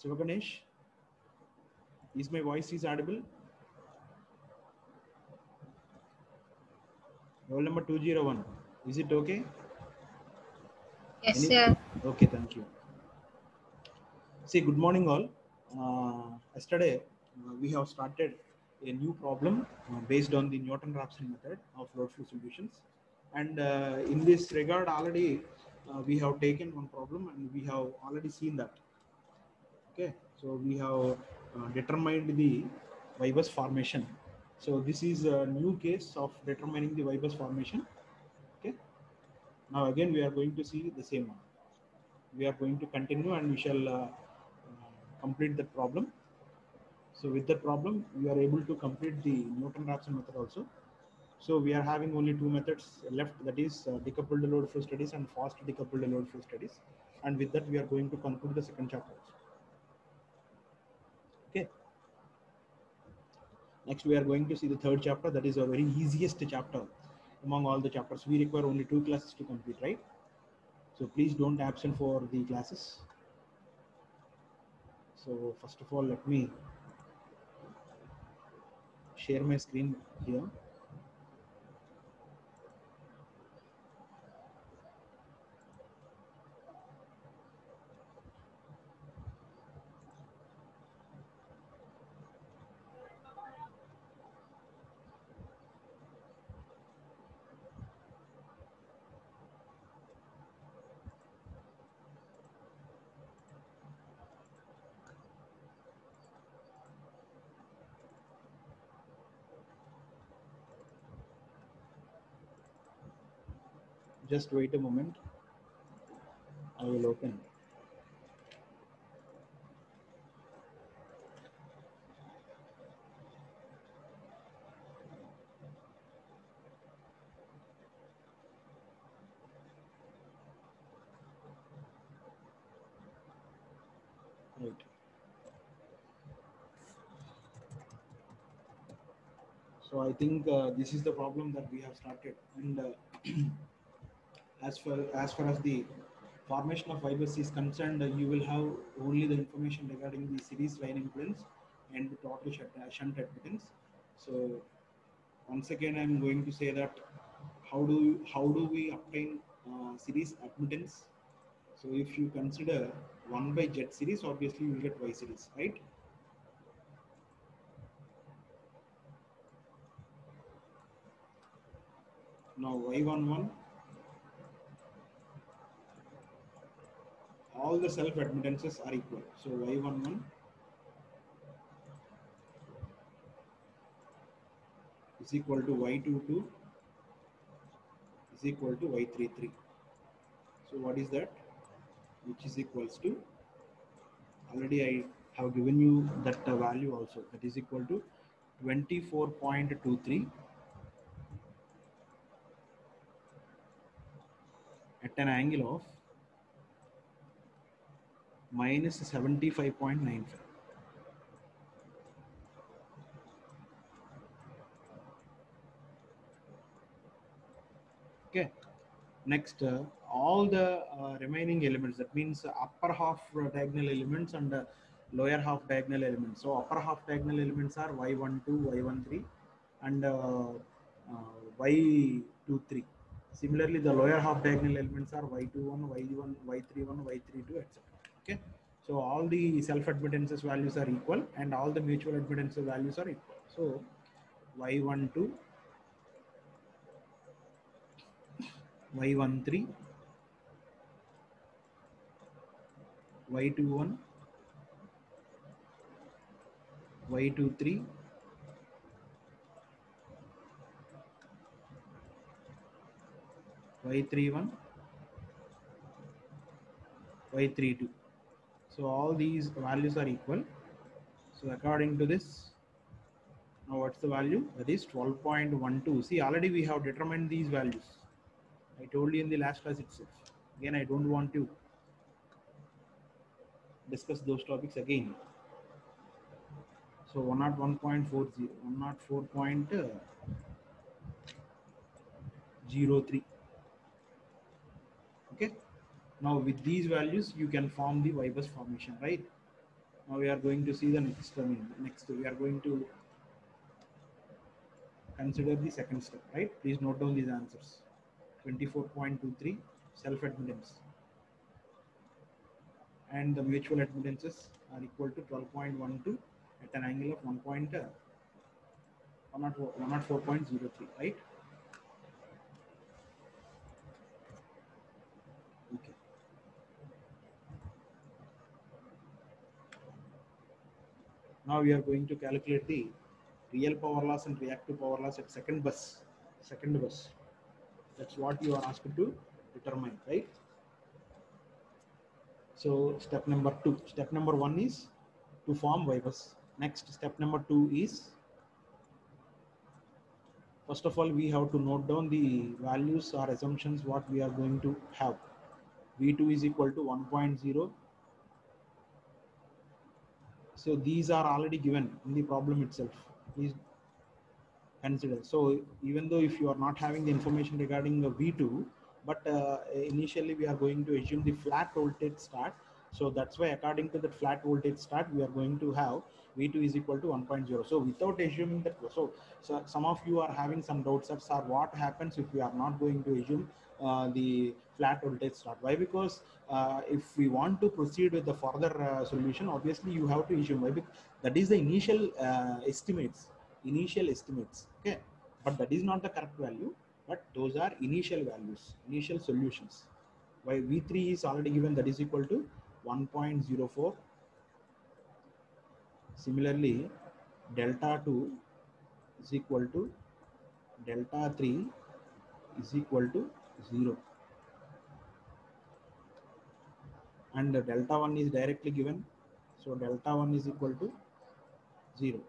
Sivaganesh, is my voice is audible? Roll number 201. Is it okay? Yes, Any- sir. Okay, thank you. See, good morning all. Uh, yesterday, uh, we have started a new problem uh, based on the Newton-Raphson method of load flow solutions. And uh, in this regard, already uh, we have taken one problem and we have already seen that. Okay, so we have uh, determined the Y-bus formation. So this is a new case of determining the Y-bus formation. Okay, now again we are going to see the same one we are going to continue and we shall uh, complete the problem. So with the problem, we are able to complete the Newton-Raphson method also. So we are having only two methods left, that is uh, decoupled load flow studies and fast decoupled load flow studies. And with that, we are going to conclude the second chapter. Okay. Next, we are going to see the third chapter. That is a very easiest chapter among all the chapters. We require only two classes to complete, right? So please don't absent for the classes. So first of all, let me share my screen here. Just wait a moment. I will open. Right. So I think uh, this is the problem that we have started and uh, as far as far as the formation of Y-bus is concerned, you will have only the information regarding the series line impedance and the total shunt, uh, shunt admittance. So once again, I'm going to say that how do how do we obtain uh, series admittance? So if you consider one by Z series, obviously you will get Y series, right? Now Y11 all the self admittances are equal. So y11 is equal to y22 is equal to y33. So what is that? Which is equals to already I have given you that value also that is equal to 24.23 at an angle of minus 75.95. Okay. Next, uh, all the uh, remaining elements, that means upper half diagonal elements and uh, lower half diagonal elements. So upper half diagonal elements are y12, y13 and uh, uh, y23. Similarly, the lower half diagonal elements are y21, y1, y31, y32, etc. Okay. So all the self admittances values are equal and all the mutual admittances values are equal. So y12, y13, y21, y23, y31, y32. So all these values are equal. So according to this, now what's the value? That is 12.12. See, already we have determined these values. I told you in the last class itself. Again, I don't want to discuss those topics again. So 101.40, 104.03. Okay. Now with these values, you can form the Y-bus formation, right? Now we are going to see the next. Mean, next we are going to consider the second step, right? Please note down these answers. 24.23 self admittance and the mutual admittances are equal to 12.12 at an angle of 1. Uh, 104.03, right? Okay. Now we are going to calculate the real power loss and reactive power loss at second bus. Second bus. That's what you are asked to determine, right? So step number two. Step number one is to form Y bus. Next step number two is first of all we have to note down the values or assumptions what we are going to have. V2 is equal to 1.0. So these are already given in the problem itself. Please consider. So even though if you are not having the information regarding the V2, but uh, initially we are going to assume the flat voltage start. So that's why according to the flat voltage start, we are going to have V2 is equal to 1.0. So without assuming that, so, so some of you are having some doubts are what happens if we are not going to assume uh, the flat voltage start. Why? Because uh, if we want to proceed with the further uh, solution, obviously you have to assume why? Because that is the initial uh, estimates, initial estimates. Okay, but that is not the correct value but those are initial values, initial solutions. Why V3 is already given that is equal to 1.04. Similarly, delta 2 is equal to delta 3 is equal to 0. And delta 1 is directly given. So delta 1 is equal to 0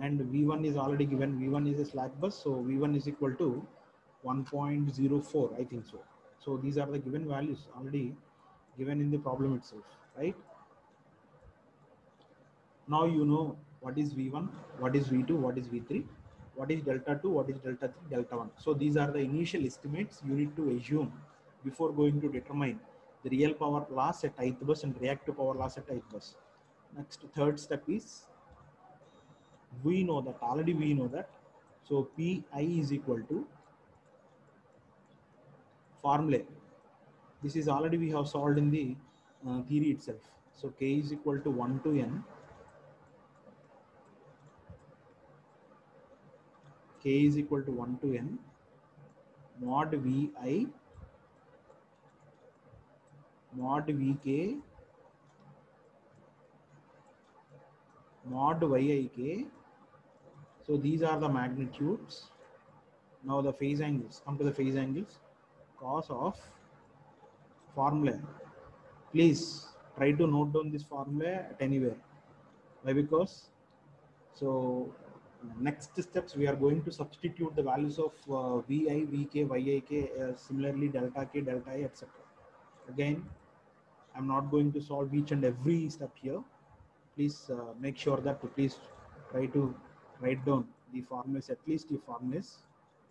and V1 is already given. V1 is a slack bus, so V1 is equal to 1.04, I think so. So these are the given values already given in the problem itself, right? Now you know what is V1, what is V2, what is V3, what is delta 2, what is delta 3, delta 1. So these are the initial estimates you need to assume before going to determine the real power loss at ith bus and reactive power loss at ith bus. Next, third step is we know that already we know that. So pi is equal to formula. This is already we have solved in the uh, theory itself. So k is equal to 1 to n. K is equal to 1 to n. Mod vi mod vk mod yik so these are the magnitudes. Now the phase angles, come to the phase angles, cos of formula. Please try to note down this formula at anywhere. Why? Because, so next steps we are going to substitute the values of uh, Vi, Vk, Yik, uh, similarly delta K, delta I, etc. Again, I'm not going to solve each and every step here. Please uh, make sure that to please try to write down the formulas, at least the formulas,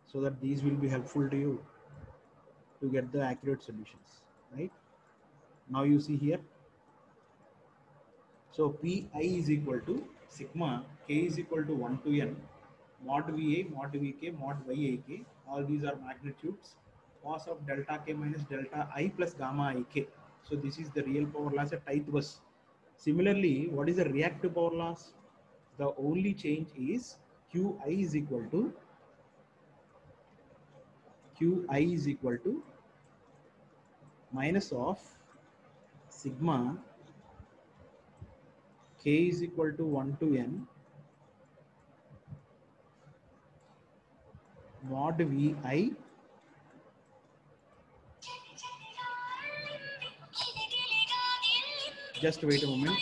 so that these will be helpful to you to get the accurate solutions, right? Now you see here. So Pi is equal to sigma k is equal to 1 to n mod Va, mod Vk, mod Yik. All these are magnitudes. Cos of delta k minus delta i plus gamma ik. So this is the real power loss at ith bus. Similarly, what is the reactive power loss? the only change is qi is equal to qi is equal to minus of sigma k is equal to 1 to n mod vi just wait a moment.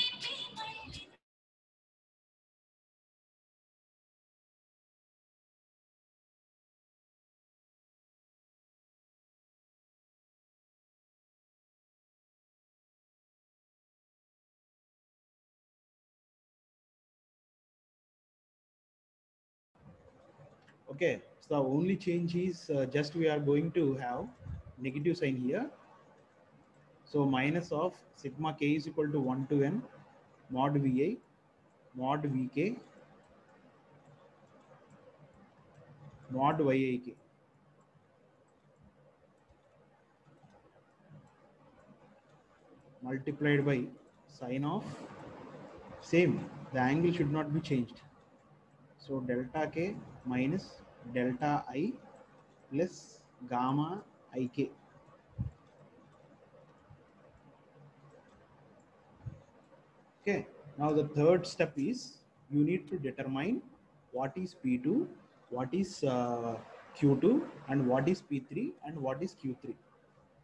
Okay so only change is uh, just we are going to have negative sign here so minus of sigma k is equal to 1 to n mod vi mod vk mod yik multiplied by sine of same. The angle should not be changed. So delta k minus delta i plus gamma ik okay. Now the third step is you need to determine what is p2 what is uh, q2 and what is p3 and what is q3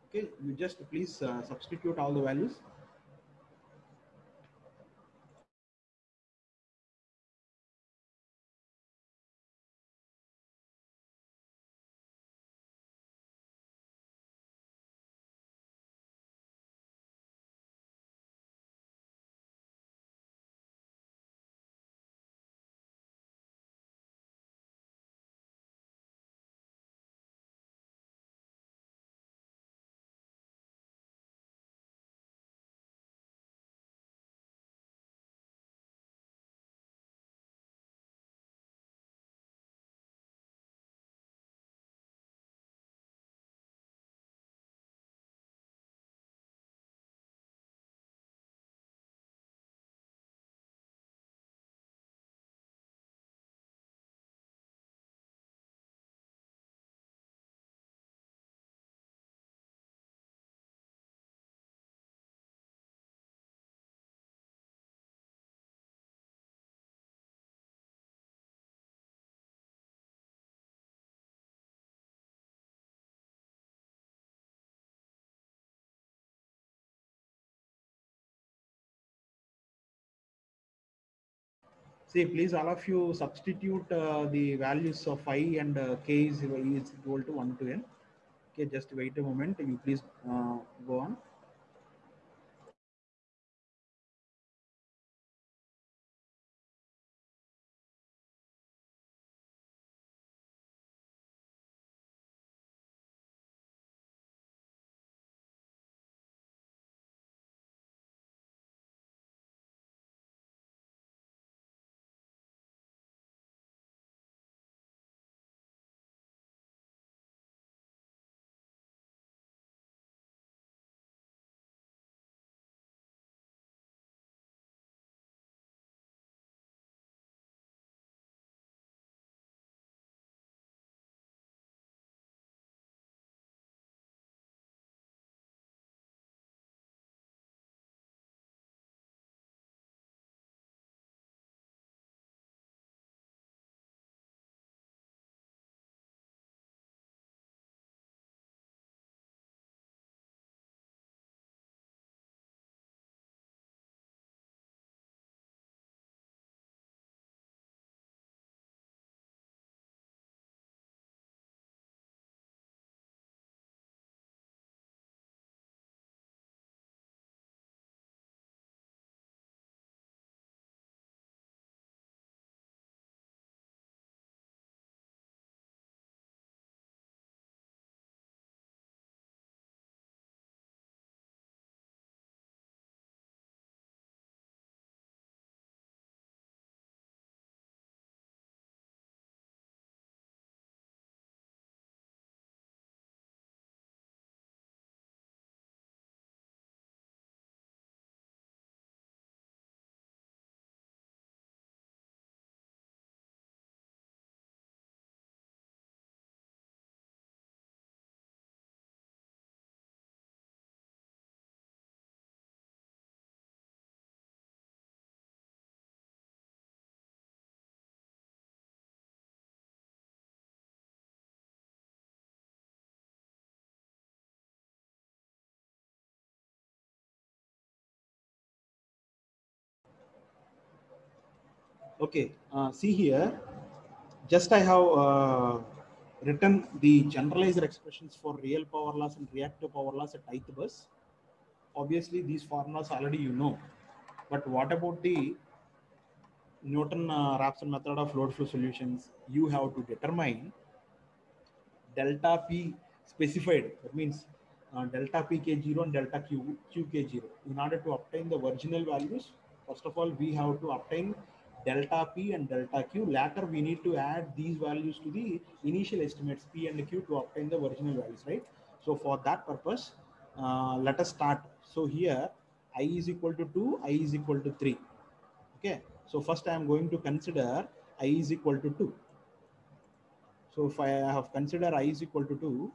okay. You just please uh, substitute all the values See, please, all of you substitute uh, the values of i and uh, k is, is equal to 1 to n. Okay, just wait a moment. You please uh, go on. Okay, uh, see here, just I have uh, written the generalized expressions for real power loss and reactive power loss at ith bus. Obviously, these formulas already you know, but what about the Newton uh, Raphson method of load flow solutions? You have to determine delta P specified. That means uh, delta PK0 and delta Q, QK0 in order to obtain the original values First of all, we have to obtain delta P and delta Q. Later, we need to add these values to the initial estimates P and Q to obtain the original values, right? So for that purpose, uh, let us start. So here, I is equal to 2, I is equal to 3. Okay, so first I am going to consider I is equal to 2. So if I have considered I is equal to 2,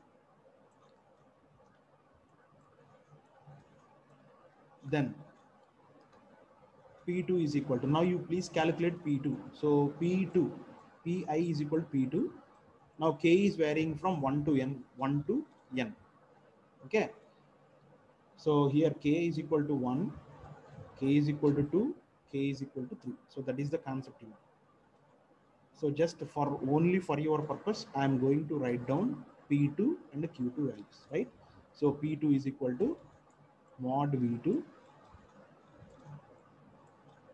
then P2 is equal to, now you please calculate P2. So P2, Pi is equal to P2. Now K is varying from 1 to N, 1 to N. Okay. So here K is equal to 1, K is equal to 2, K is equal to 3. So that is the concept here. So just for only for your purpose, I am going to write down P2 and Q2 values, right? So P2 is equal to mod V2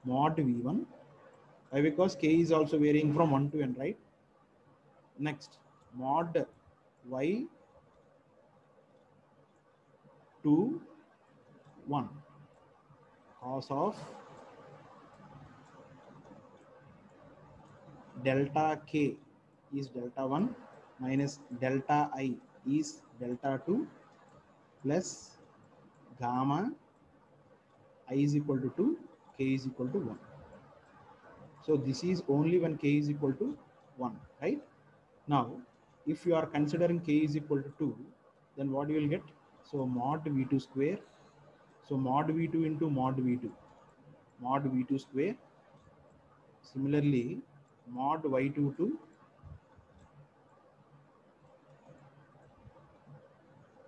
mod V1 why? Because K is also varying from 1 to N, right? Next, mod Y 2 1 cos of delta K is delta 1 minus delta I is delta 2 plus gamma I is equal to 2 k is equal to 1. So this is only when k is equal to 1, right? Now, if you are considering k is equal to 2, then what you will get? So mod v2 square. So mod v2 into mod v2. Mod v2 square. Similarly, mod y22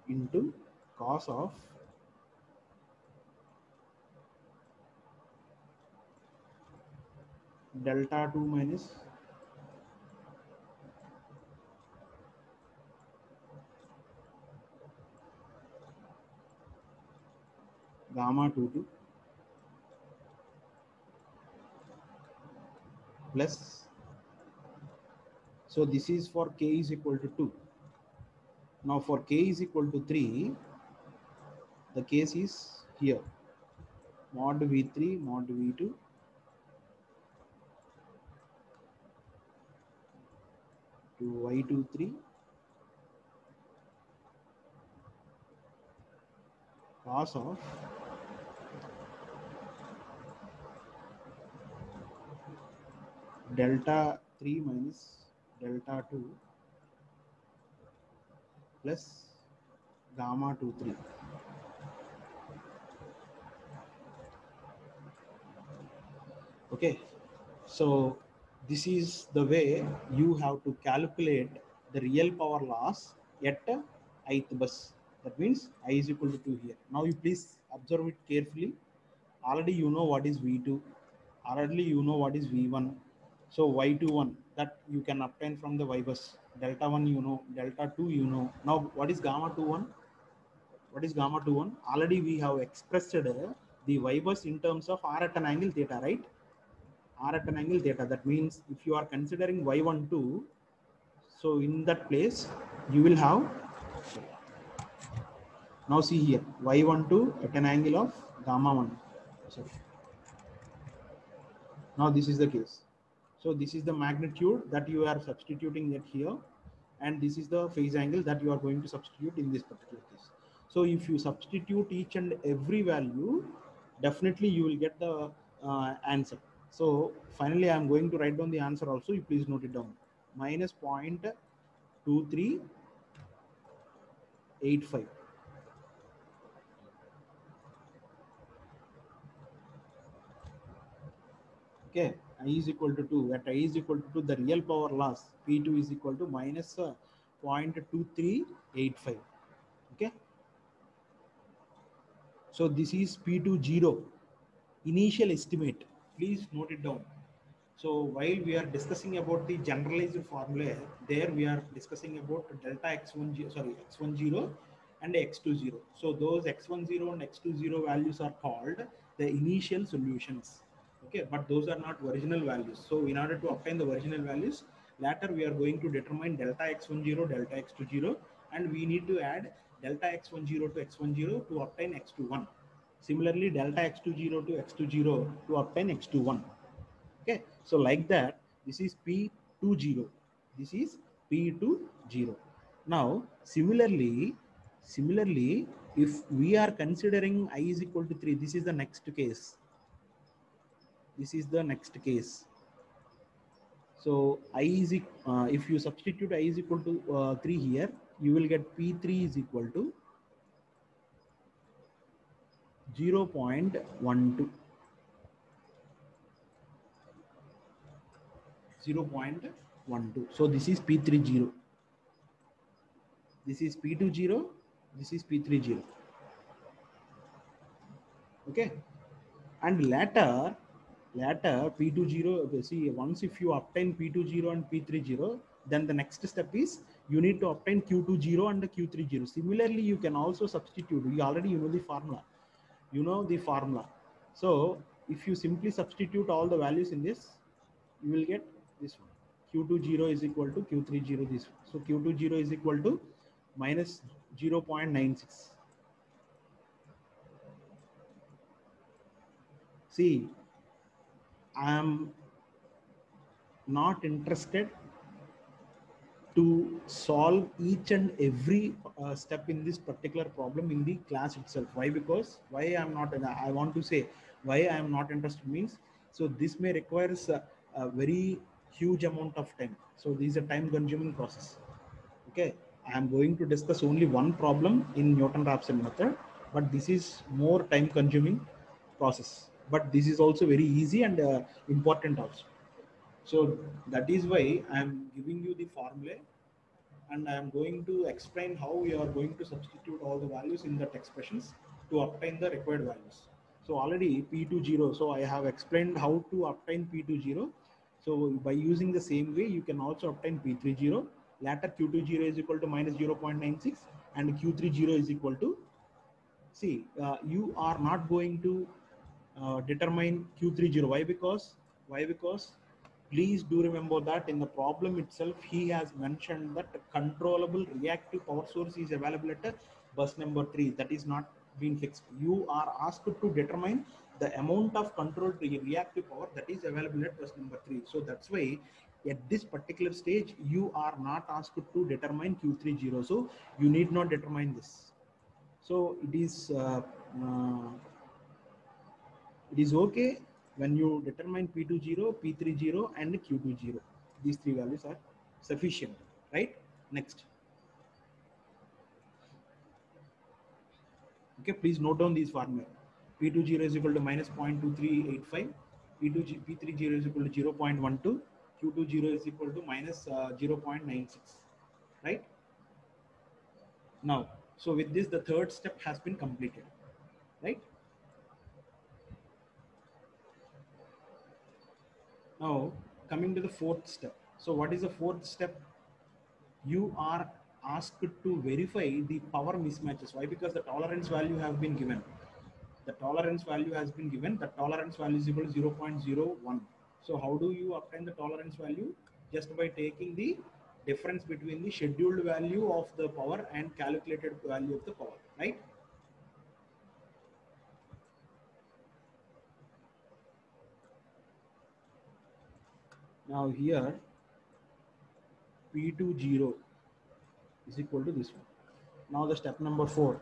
into cos of delta 2 minus gamma 22 plus. So this is for k is equal to 2 now for k is equal to 3 the case is here. Mod v3 mod v2 y23 cos of delta 3 minus delta 2 plus gamma 2 3 okay. So this is the way you have to calculate the real power loss at ith bus. That means I is equal to 2 here. Now you please observe it carefully. Already you know what is V2. Already you know what is V1. So Y21 that you can obtain from the Y bus. Delta 1 you know, delta 2 you know. Now what is gamma 21? What is gamma 21? Already we have expressed the Y bus in terms of R at an angle theta, right? R at an angle theta. That means if you are considering y12, so in that place you will have, now see here, y12 at an angle of gamma 1. Sorry. Now this is the case. So this is the magnitude that you are substituting it here. And this is the phase angle that you are going to substitute in this particular case. So if you substitute each and every value, definitely you will get the uh, answer. So finally, I'm going to write down the answer also. You please note it down. Minus 0.2385. Okay, I is equal to 2. At I is equal to 2, the real power loss P2 is equal to minus uh, 0.2385. Okay. So this is P2 0 initial estimate please note it down. So while we are discussing about the generalized formula, there we are discussing about delta x1, sorry, x10 and x20. So those x10 and x20 values are called the initial solutions. Okay, but those are not original values. So in order to obtain the original values, later we are going to determine delta x10, delta x20, and we need to add delta x10 to x10 to obtain x21. Similarly, delta x20 to x20 to obtain x21. Okay, so like that, this is P20. This is P20. Now, similarly, similarly, if we are considering i is equal to 3, this is the next case. This is the next case. So i is uh, if you substitute i is equal to uh, 3 here, you will get P3 is equal to 0.12. 0.12. So this is P30. This is P20. This is P30. Okay. And later, later P20, see, once if you obtain P20 and P30, then the next step is you need to obtain Q20 and Q30. Similarly, you can also substitute. You already you know the formula. You know the formula. So if you simply substitute all the values in this, you will get this one. Q20 is equal to Q30 this. So Q20 is equal to minus 0.96. See, I am not interested to solve each and every uh, step in this particular problem in the class itself. Why? Because why I am not, I want to say why I am not interested means, so this may requires a, a very huge amount of time. So this is a time consuming process. Okay. I am going to discuss only one problem in Newton-Raphson method, but this is more time consuming process. But this is also very easy and uh, important also. So that is why I am giving you the formula and I am going to explain how we are going to substitute all the values in that expressions to obtain the required values. So already P20, so I have explained how to obtain P20. So by using the same way, you can also obtain P30. Later Q20 is equal to minus 0.96 and Q30 is equal to, see, uh, you are not going to uh, determine Q30. Why? Because, why? Because please do remember that in the problem itself, he has mentioned that controllable reactive power source is available at bus number three. That is not been fixed. You are asked to determine the amount of controlled reactive power that is available at bus number three. So that's why at this particular stage, you are not asked to determine Q30. So you need not determine this. So it is, uh, uh, it is okay when you determine P20, P30 and Q20. These three values are sufficient, right? Next. Okay, please note down these formula. P20 is equal to minus 0.2385, P2, P30 is equal to 0.12, Q20 is equal to minus uh, 0.96, right? Now, so with this, the third step has been completed, right? Now, coming to the fourth step. So what is the fourth step? You are asked to verify the power mismatches. Why? Because the tolerance value have been given. The tolerance value has been given. The tolerance value is equal to 0.01. So how do you obtain the tolerance value? Just by taking the difference between the scheduled value of the power and calculated value of the power, right? Now here P20 is equal to this one. Now the step number four.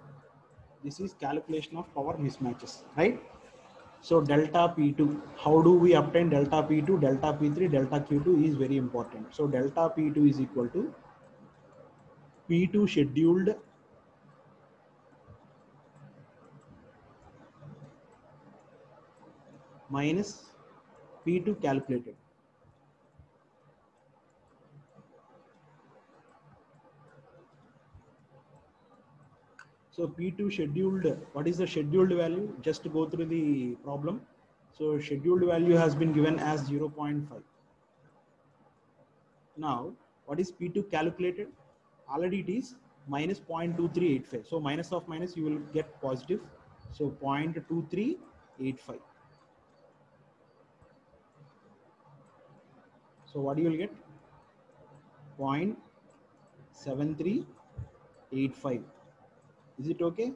This is calculation of power mismatches, right? So delta P2, how do we obtain delta P2, delta P3, delta Q2 is very important. So delta P2 is equal to P2 scheduled minus P2 calculated. So P2 scheduled, what is the scheduled value? Just to go through the problem. So scheduled value has been given as 0.5. Now, what is P2 calculated? Already it is minus 0.2385. So minus of minus, you will get positive. So 0.2385. So what you will get? 0.7385. Is it okay?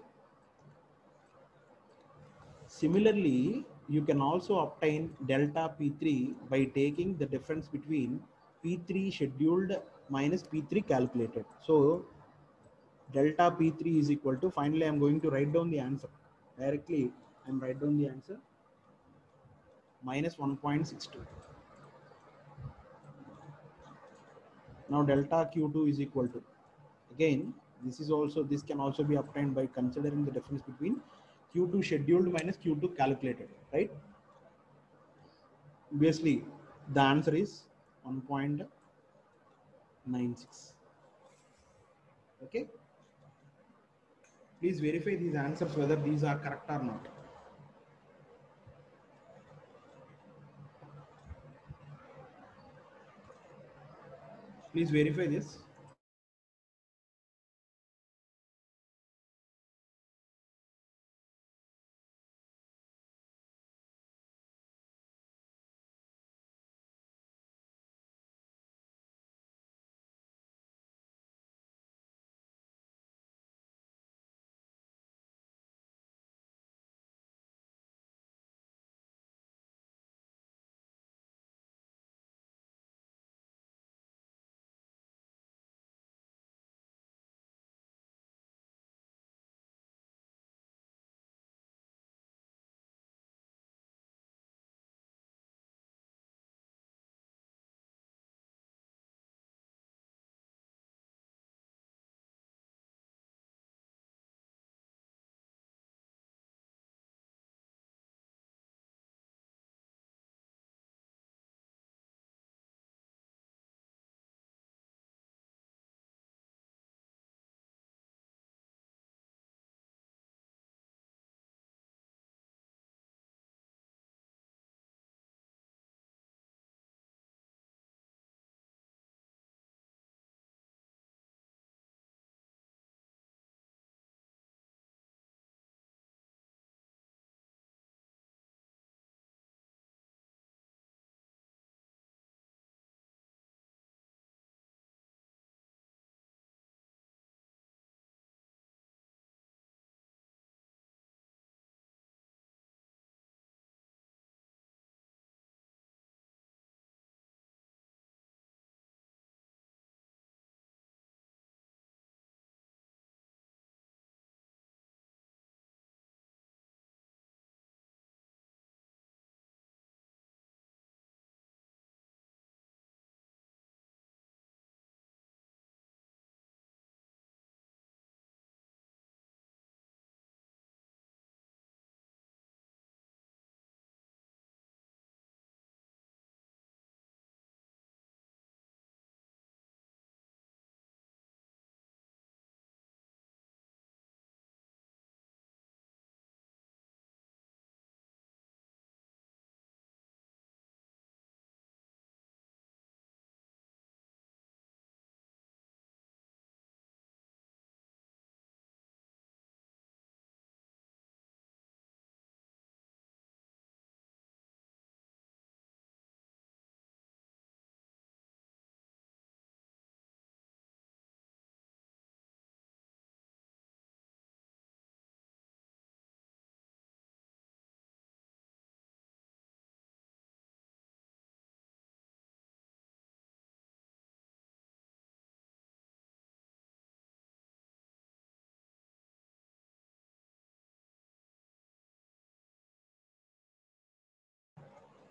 Similarly, you can also obtain delta P3 by taking the difference between P3 scheduled minus P3 calculated. So delta P3 is equal to, finally I'm going to write down the answer. Directly, I'm write down the answer, minus 1.62. Now delta Q2 is equal to, again, this is also, this can also be obtained by considering the difference between Q2 scheduled minus Q2 calculated, right? Obviously, the answer is 1.96. Okay. Please verify these answers whether these are correct or not. Please verify this.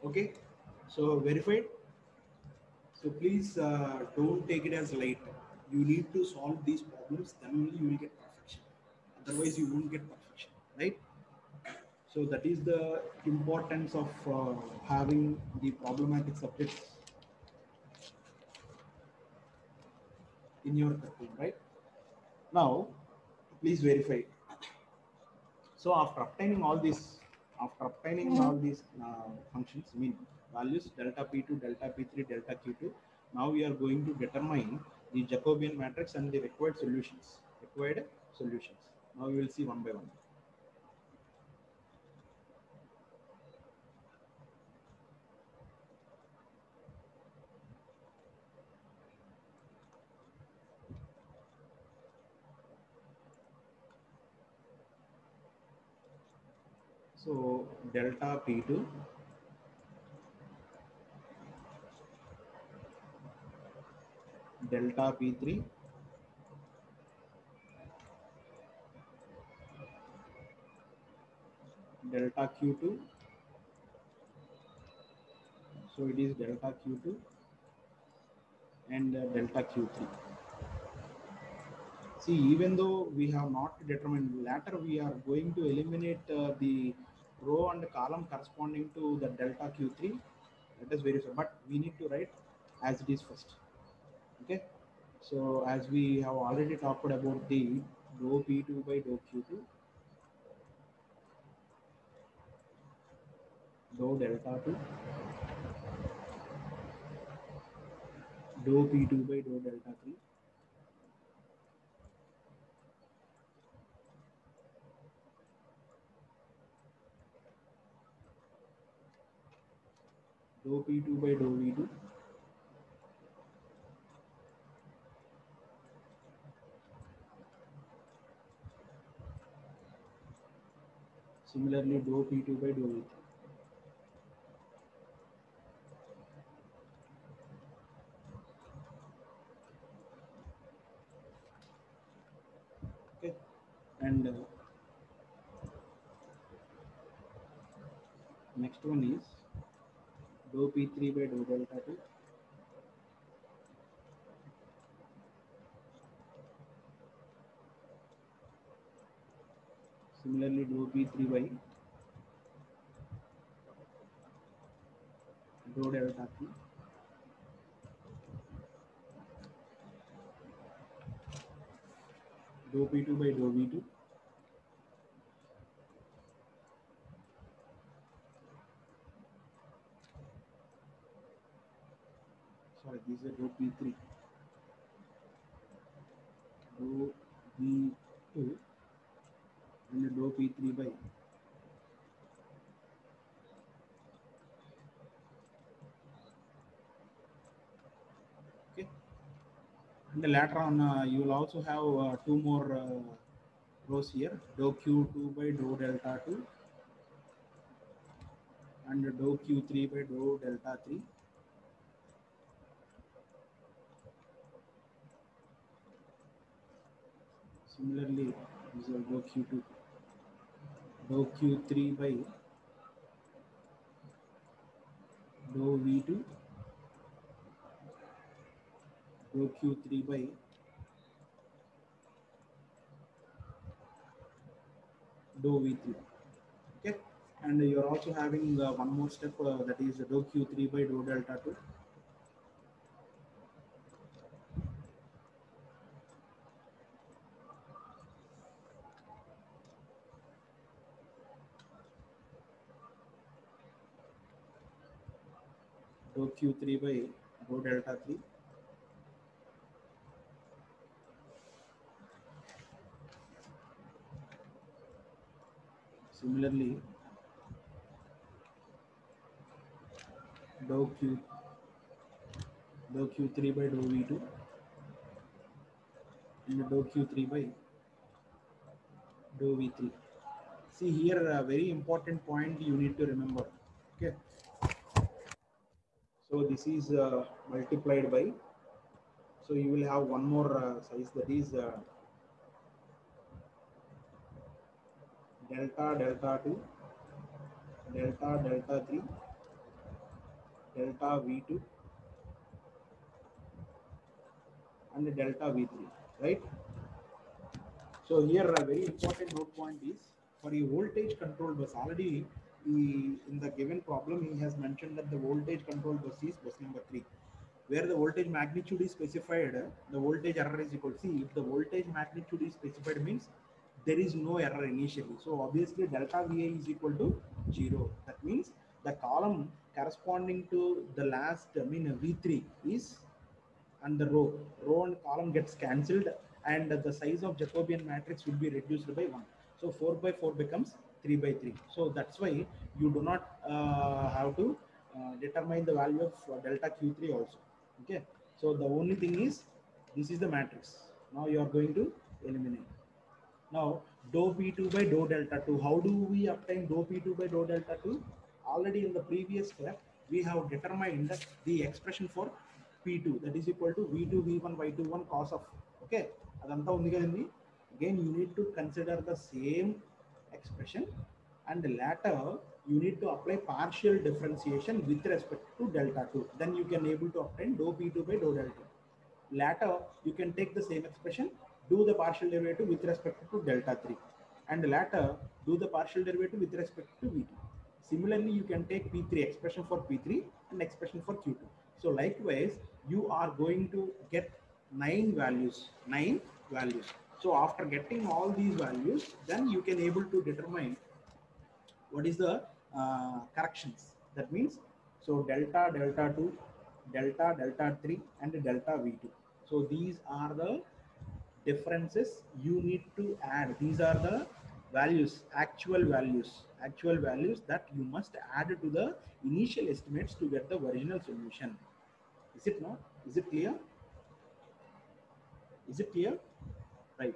Okay? So verified so please uh, don't take it as light you need to solve these problems then only you will get perfection. Otherwise you won't get perfection right? So that is the importance of uh, having the problematic subjects in your curriculum right? Now please verify. So after obtaining all these after obtaining all these uh, functions, mean values delta P2, delta P3, delta Q2, now we are going to determine the Jacobian matrix and the required solutions. Required solutions. Now we will see one by one. So delta P2 delta P3 delta Q2 so it is delta Q2 and uh, delta Q3 see even though we have not determined later we are going to eliminate uh, the row and column corresponding to the delta Q3 That is very verify but we need to write as it is first. Okay? So as we have already talked about the dou p2 by dou q2 dou delta 2 dou p2 by dou delta 3 dou p2 by dou v2 Similarly, dou P2 by dou V3. Okay, and uh, next one is dou P3 by dou delta 2. Similarly, dou P3 by dou delta 3. Dou P2 by dou V2. Sorry, this is dou P3. Dou V2 and dou P3 by. Okay. And later on uh, you will also have uh, two more uh, rows here. Dou q2 by dou delta 2 and dou q3 by dou delta 3 similarly this is dou q2 dou q3 by dou v2 dou q3 by dou v3 okay? And you are also having uh, one more step uh, that is dou q3 by dou delta 2 dou q3 by dou delta 3 similarly dou q dou q3 by dou v2 and dou q3 by dou v3 see here a very important point you need to remember okay so this is uh, multiplied by so you will have one more uh, size that is uh, delta delta 2 delta delta 3 delta v2 and delta v3 right? So here a very important note point is for a voltage control bus already in the given problem he has mentioned that the voltage control bus is bus number 3 where the voltage magnitude is specified the voltage error is equal to see if the voltage magnitude is specified means there is no error initially. So obviously delta VA is equal to zero. That means the column corresponding to the last, I mean V3 is and the row, row and column gets cancelled and the size of Jacobian matrix will be reduced by one. So 4 by 4 becomes 3 by 3. So that's why you do not uh, have to uh, determine the value of uh, delta Q3 also. Okay. So the only thing is this is the matrix. Now you are going to eliminate. Now dou P2 by dou delta 2. How do we obtain dou P2 by dou delta 2? Already in the previous step, we have determined the expression for P2 that is equal to V2 V1 Y21 cos of. Okay. అదంతా ఉంది కదండి again you need to consider the same expression and later you need to apply partial differentiation with respect to delta 2 then you can able to obtain dou p2 by dou delta later you can take the same expression do the partial derivative with respect to delta 3 and later do the partial derivative with respect to v2 similarly you can take p3 expression for p3 and expression for q2 so likewise you are going to get nine values nine values so after getting all these values then you can able to determine what is the uh, corrections. That means so delta delta 2 delta delta 3 and delta v2 so these are the differences you need to add. These are the values actual values actual values that you must add to the initial estimates to get the original solution. Is it not? Is it clear? Is it clear right.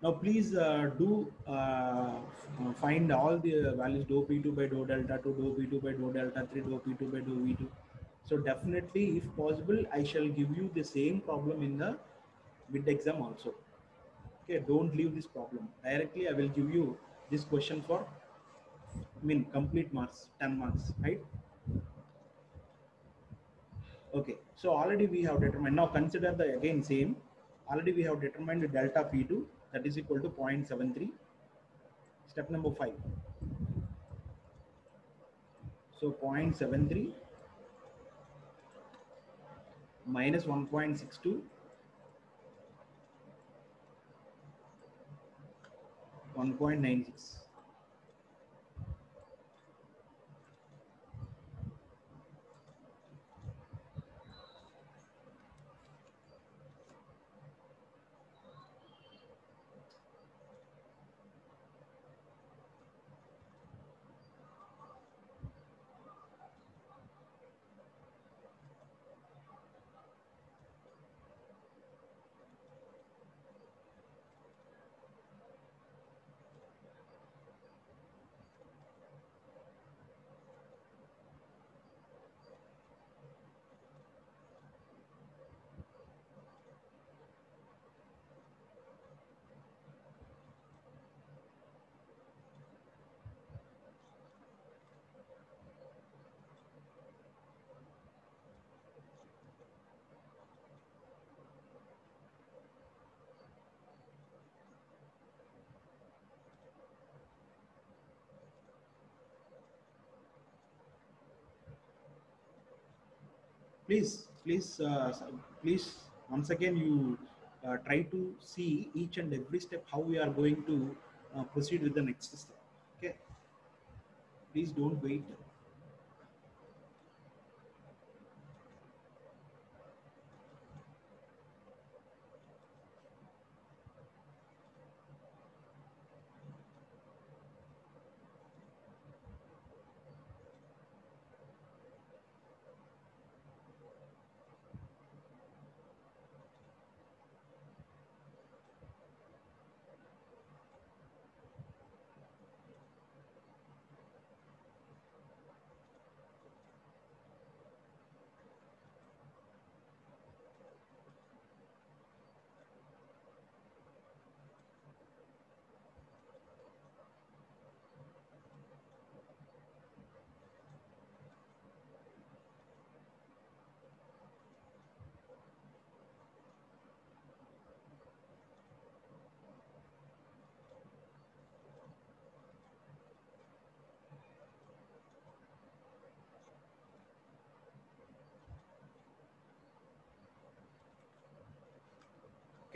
Now please uh, do uh, find all the values dou p2 by dou delta 2 dou p2 by dou delta 3 dou p2 by dou v2 so definitely if possible i shall give you the same problem in the mid exam also. Okay don't leave this problem. Directly i will give you this question for I mean complete marks 10 marks right? Okay so already we have determined. Now consider the again same already we have determined the delta p2 that is equal to 0.73 step number 5 so 0.73 minus 1.62 1.96 please please uh, please once again you uh, try to see each and every step how we are going to uh, proceed with the next step. Okay? Please don't wait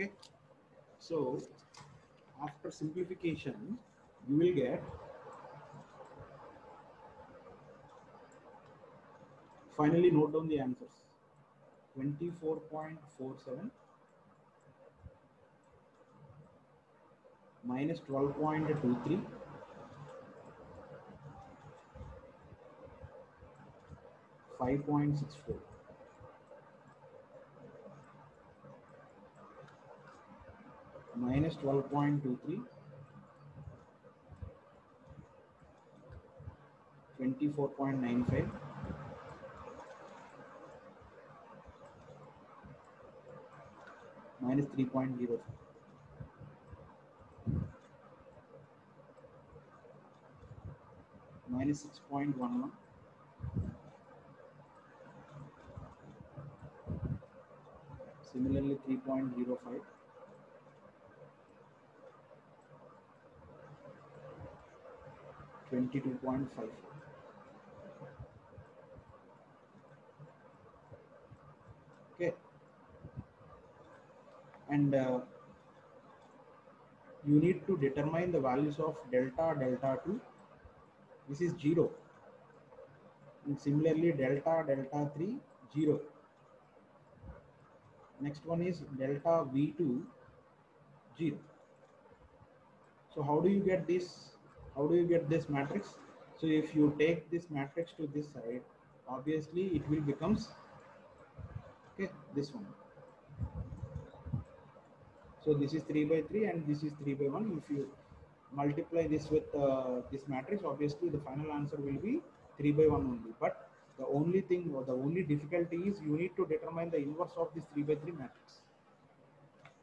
okay? So after simplification you will get finally note down the answers. 24.47 minus 12.23 5.64 minus is 12.23 24.95 minus 3.05 minus 6.11 similarly 3.05 22.54 okay. And uh, you need to determine the values of delta delta 2 this is 0 and similarly delta delta 3 0 next one is delta v2 0 so how do you get this how do you get this matrix? So if you take this matrix to this side obviously it will becomes okay this one. So this is 3 by 3 and this is 3 by 1 if you multiply this with uh, this matrix obviously the final answer will be 3 by 1 only. But the only thing or the only difficulty is you need to determine the inverse of this 3 by 3 matrix.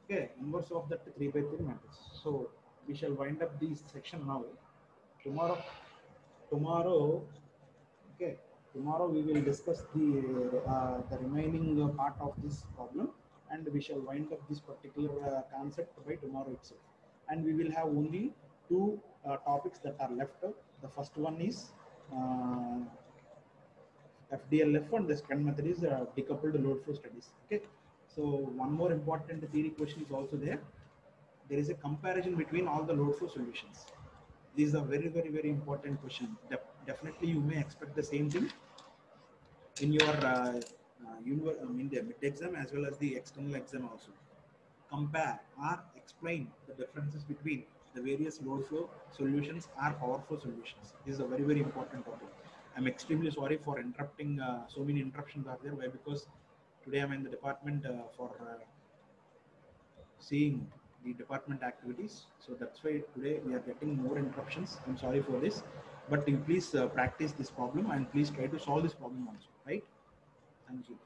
Okay inverse of that 3 by 3 matrix. So we shall wind up this section now tomorrow tomorrow okay tomorrow we will discuss the uh, the remaining part of this problem and we shall wind up this particular uh, concept by tomorrow itself. And we will have only two uh, topics that are left the first one is uh, FDLF and the second method is uh, decoupled load flow studies okay? So one more important theory question is also there. There is a comparison between all the load flow solutions this is a very very very important question De definitely you may expect the same thing in your uh, uh, the mid exam as well as the external exam also. Compare or explain the differences between the various load flow solutions or power flow solutions. This is a very very important topic. I'm extremely sorry for interrupting uh, so many interruptions are there. Why? Because today i'm in the department uh, for uh, seeing the department activities. So that's why today we are getting more interruptions. I'm sorry for this, but you please uh, practice this problem and please try to solve this problem also, right? Thank you.